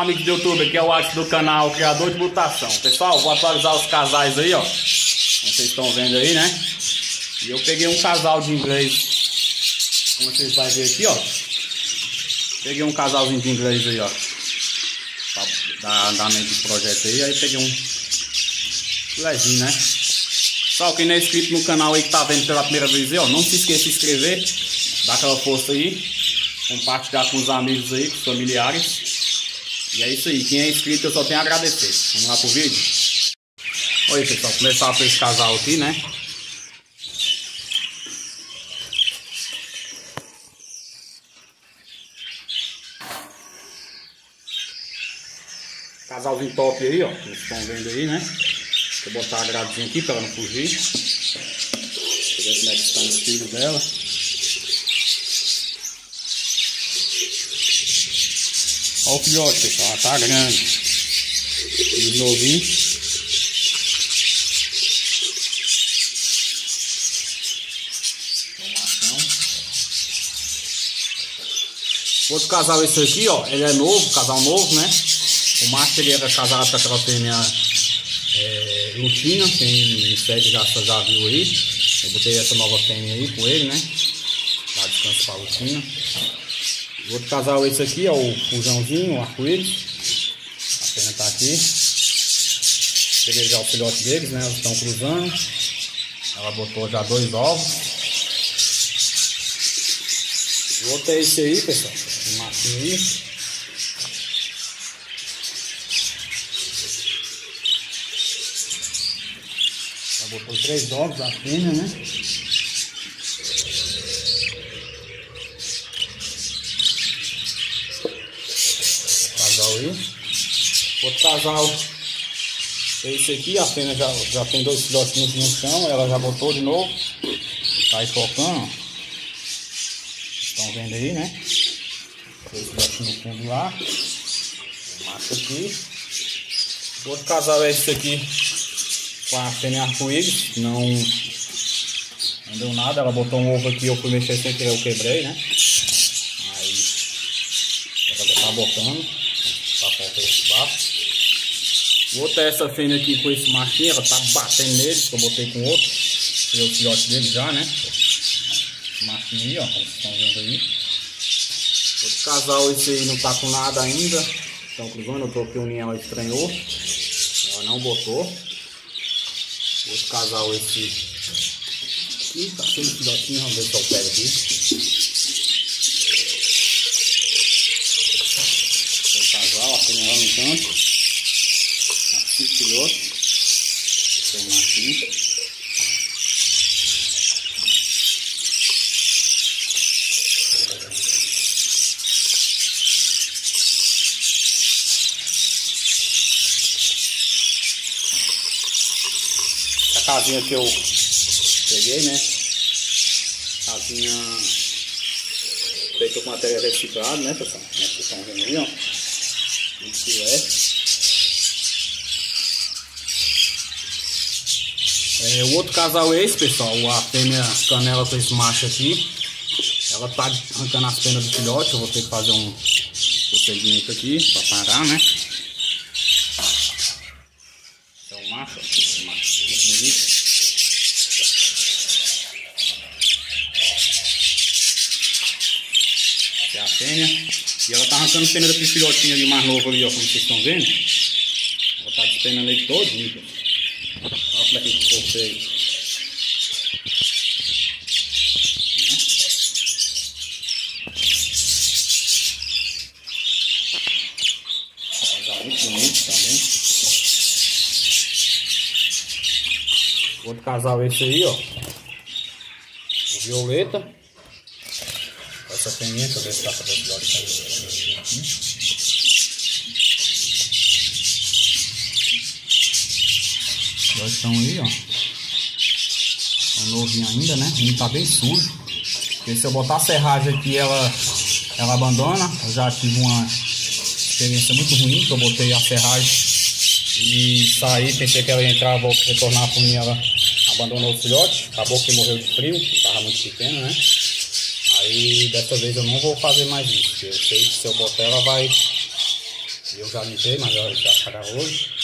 Amigos do YouTube, aqui é o Alex do canal Criador de Mutação. Pessoal, vou atualizar os casais aí, ó. Vocês estão vendo aí, né? E eu peguei um casal de inglês, como vocês vão ver aqui, ó. Peguei um casalzinho de inglês aí, ó. Pra dar andamento do projeto aí, aí peguei um filezinho, né? Pessoal, quem não é inscrito no canal aí que tá vendo pela primeira vez aí, ó, não se esqueça de se inscrever, dar aquela força aí, compartilhar com os amigos aí, com os familiares. E é isso aí, quem é inscrito eu só tenho a agradecer. Vamos lá pro vídeo? Oi pessoal, começar por esse casal aqui, né? Casalzinho top aí, ó. Vocês estão vendo aí, né? Vou botar a gradezinha aqui pra ela não fugir. Deixa eu ver como é que estão os filhos dela. Olha o filhote, pessoal, tá grande. Novinho. Outro casal esse aqui, ó, ele é novo, casal novo, né? O macho ele era casado com aquela fêmea é, lutina, quem segue já, já viu aí. Eu botei essa nova fêmea aí com ele, né? Dá descanso pra lutina. Outro casal esse aqui é o fujãozinho, o arco-íris. A pena tá aqui. Peguei já o filhote deles, né? Eles estão cruzando. Ela botou já dois ovos. O outro é esse aí, pessoal. O machinho aí. Botou três ovos a fêmea, né? casal aí. Outro casal esse aqui, a pena já, já tem dois filhotinhos no chão, ela já botou de novo. Tá focando. Estão vendo aí, né? Dois filhotinhos no fundo lá. O macho aqui. O outro casal é esse aqui com a fêmea arco-íris. Não, não deu nada, ela botou um ovo aqui, eu fui mexer sem querer, eu quebrei, né? Aí ela já tá botando tá faltando esse baixo. Outro é essa fêmea aqui com esse machinho, ela tá batendo nele, que eu botei com outro. Tirei o filhote dele já, né? Machinho aí, ó, como vocês estão vendo aí. Outro casal, esse aí não tá com nada ainda. Estão cruzando, eu troquei o ninho, ela estranhou. Ela não botou. Outro casal, esse aqui, tá cheio de filhotinho, vamos ver se eu pego aqui. casal, apenas lá no canto. Assim, filhote. Tem machinho. A casinha que eu peguei, né? Casinha feita com matéria reciclada, né, pessoal? Como vocês estão vendo aí, ó. Isso é. É. O outro casal esse, pessoal. A fêmea canela com esse macho aqui. Ela tá arrancando as penas do filhote. Eu vou ter que fazer um procedimento aqui para parar, né? É o macho. Esse macho bonito. É a fêmea. E ela tá arrancando pena daquele filhotinho ali mais novo ali, ó, como vocês estão vendo. Ela tá despenando ele todinho, Olha como é que ficou feio. Casal muito bonito também. Outro casal esse aí, ó. O violeta. Essa fêmea, deixa eu ver se dá pra ver melhor aqui. Já estão aí, ó. Estão novinho ainda, né? Não tá bem sujo. Porque se eu botar a serragem aqui, ela, ela abandona. Eu já tive uma experiência muito ruim, que eu botei a serragem e saí, pensei que ela ia entrar, vou retornar por mim, ela abandonou o filhote. Acabou que morreu de frio, estava muito pequeno, né? Aí dessa vez eu não vou fazer mais isso, eu sei que se eu botar ela vai, Eu já limpei, mas eu já cagar hoje.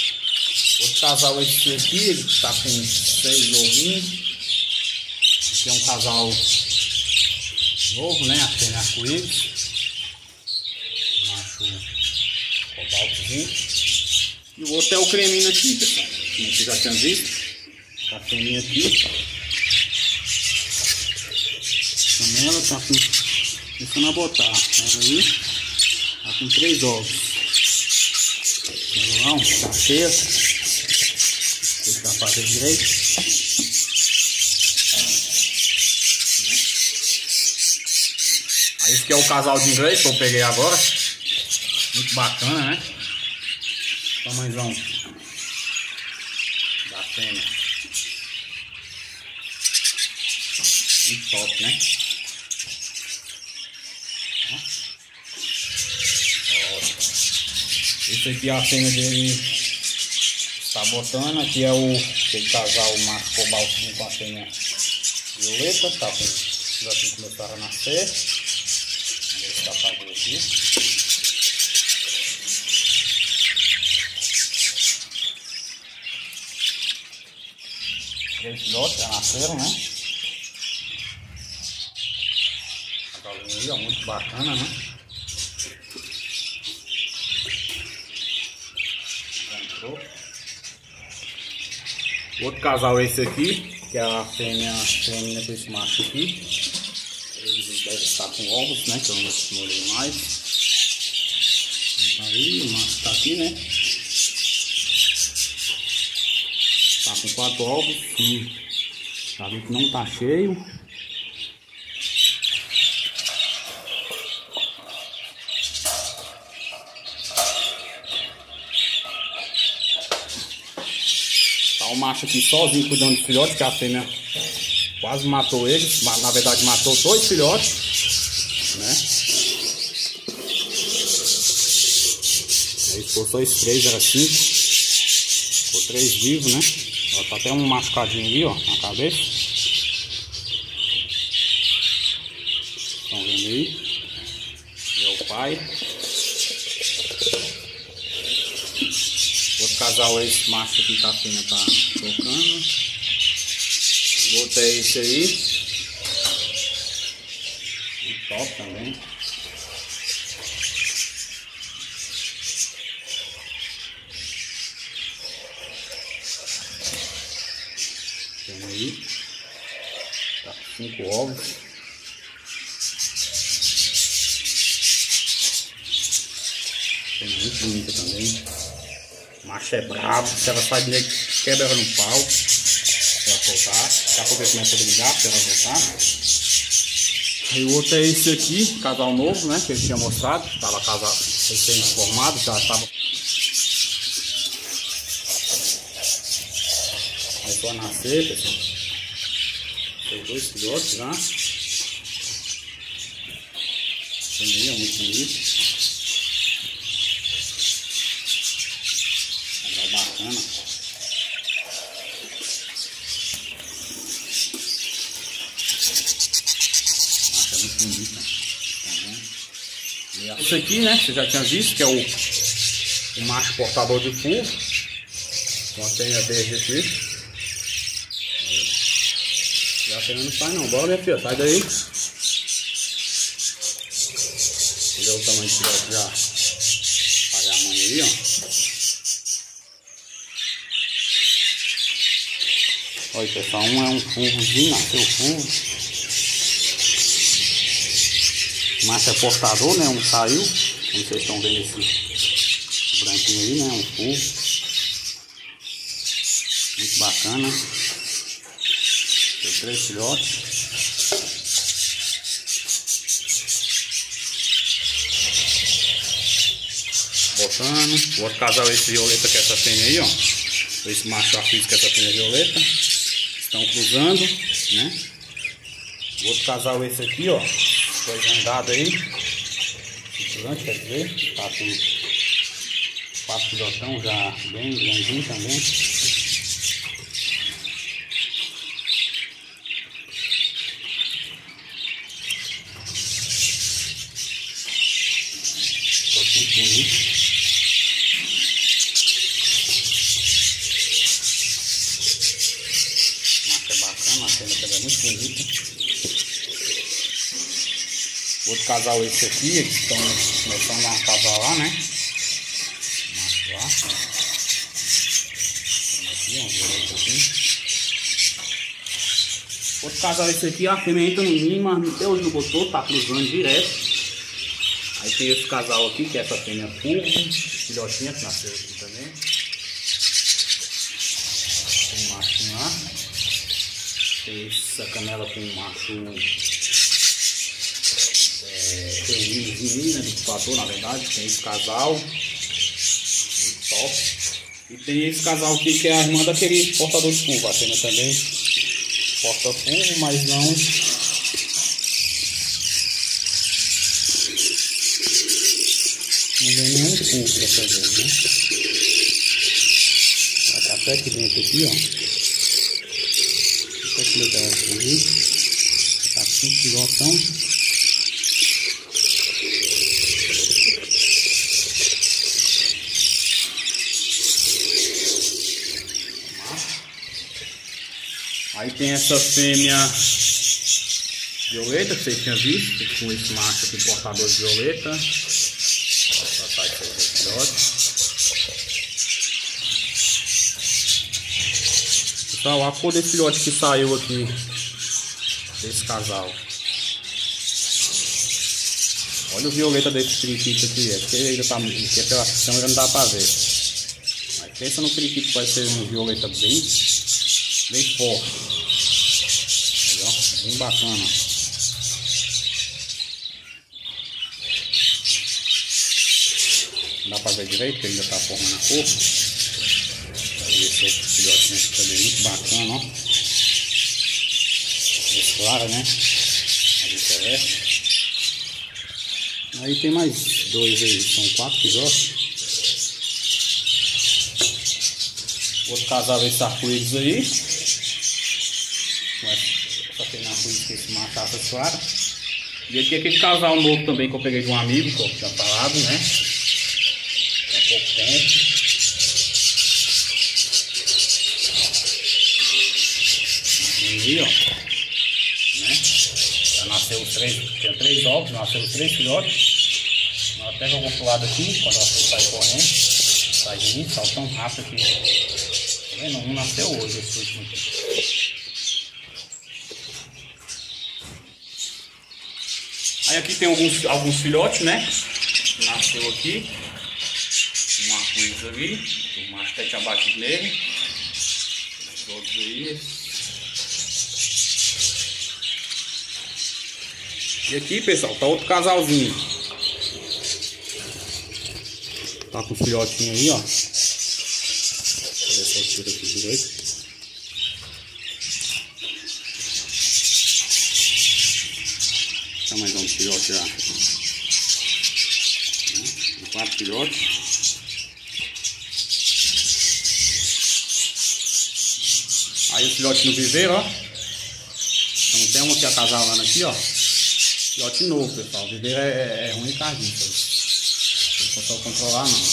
Outro casal esse aqui, ele está com seis ovinhos. Aqui é um casal novo, né? A fêmea arco-íris. Macho cobaltozinho. E o outro é o creminho aqui, pessoal. Como vocês já tinham visto. A fêmea aqui. Também ela tá com, começando a botar. Ela aí tá com três ovos. Não, tá cheia. Fazer direito. Esse aqui é o casal de inglês que eu peguei agora. Muito bacana, né? Tamanhozão da fêmea. Muito top, né? Esse aqui é a fêmea dele botando. Aqui é o aquele casal macho cobalto com a fêmea violeta. Tá com, já começaram a nascer dá pra ver aqui. Três filhotes já nasceram, né? A galinha ó, muito bacana, né? Já entrou. Outro casal é esse aqui, que é a fêmea, fêmea com esse macho aqui. Eles devem estar com ovos, né? Que eu não olhei mais. Aí, o macho tá aqui, né? Tá com quatro ovos. Hum. Tá vendo que não tá cheio. O macho aqui sozinho cuidando do filhote, que a fêmea Quase matou ele, na verdade matou dois filhotes, né? Aí ficou esses três, era cinco. Ficou três vivos, né? Ó, tá até um machucadinho ali, ó, na cabeça. Estão vendo aí? É o pai. Outro casal, esse macho aqui tá fina, tá tocando. Botei esse aí. Muito top também. Tem aí. Tá cinco ovos. Tem muito bonita também. Macho é brabo, se ela sai de quebra no pau voltar. Daqui a pouco ele começa a brigar para ela voltar. E o outro é esse aqui, casal novo, né? Que ele tinha mostrado. Estava casado, recém-formado, já estava. Começou a nascer, pessoal. Tem dois filhotes já. Tem é muito bonito. É bacana. Isso aqui, né? Você já tinha visto que é o, o macho portador de fumo. Contém a aqui. Já a não sai não. Bora minha filha, sai daí. Olha o tamanho que filhote já. Olha a mãe aí, ó. Olha pessoal, um é um furrozinho, nasceu furro. É portador, né? Um saiu. Como vocês estão vendo esse branquinho aí, né? Um full. Muito bacana. Tem três filhotes. Botando. O outro casal esse violeta que é essa fêmea aí, ó. Esse macho arfis que é essa fêmea violeta. Estão cruzando, né? O outro casal esse aqui, ó. Foi vendado aí. antes quer dizer. Tá com quatro pilotão já bem grandinho também. Marca bacana, a cena é muito bonita. Casal esse aqui, eles estão começando a casalar, né? Macho. Aqui. Outro casal esse aqui, a fêmea entra no ninho, mas hoje não botou, tá cruzando direto. Aí tem esse casal aqui, que é essa fêmea curva, filhotinha que nasceu aqui também. Tem um machinho lá. Tem essa canela com um macho menina do fator, na verdade. Tem esse casal. Top. E tem esse casal aqui que é a irmã daquele portador de curva. A cena também porta curva, mas não. Não vem nenhum curvo dessa vez, né? Tá até aqui dentro aqui, ó. Até que legal aqui. Tá um pilotão. Tem essa fêmea violeta que vocês tinham visto, com esse macho aqui portador de violeta. Vou tratar esse filhote. Pessoal, a cor desse filhote que saiu aqui desse casal. Olha o violeta desse periquito aqui, é porque ainda tá porque pela câmera não dá pra ver. Mas pensa no periquito vai ser um violeta bem bem forte. Bem bacana. Dá pra ver direito, que ainda tá formando a cor. Esse outro filhotinho aqui também muito bacana, ó. Esse claro, né? Ali celeste. Aí tem mais dois aí, são quatro filhotes. Outro casal esse arco-íris aí. Tem na rua que esse macaco claro. E aqui é aquele casal novo também que eu peguei de um amigo, que eu tinha falado, né? Há pouco tempo. Ali, ó. Né? Já nasceu três, tinha três ovos, nasceu três filhotes. Até jogou pro lado aqui, quando ela sair correndo. Sai de mim, saltão tão rápido aqui. Tá vendo? Um nasceu hoje, esse último aqui. Aí aqui tem alguns, alguns filhotes, né? Nasceu aqui. Um arco-íris ali. O macho até tinha nele. Os outros aí. E aqui, pessoal, tá outro casalzinho. Tá com o filhotinho aí, ó. Deixa eu tiro aqui direito. Tá mais um filhote já. Quatro filhotes. Aí o filhote no viveiro, ó. Então tem uma que acasalando aqui, ó. Filhote novo, pessoal. O viveiro é, é, é ruim cardinho. Não consegue controlar não. Né?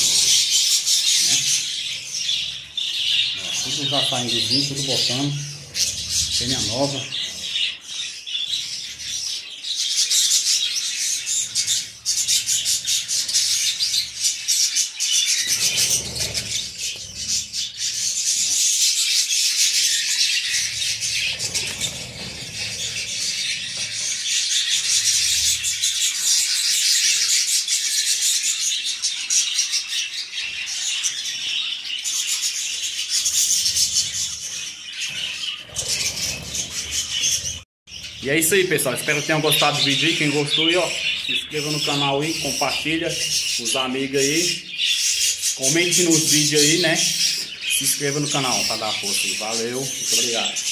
Ó, tudo já saindo do vinho, tudo botando. Fêmea nova. E é isso aí, pessoal. Espero que tenham gostado do vídeo aí. Quem gostou aí, ó, se inscreva no canal aí, compartilha com os amigos aí. Comente nos vídeos aí, né? Se inscreva no canal para dar força. Valeu, muito obrigado.